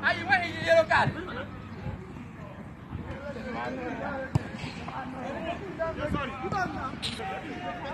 Ayo, wait, you yellow card. Sorry.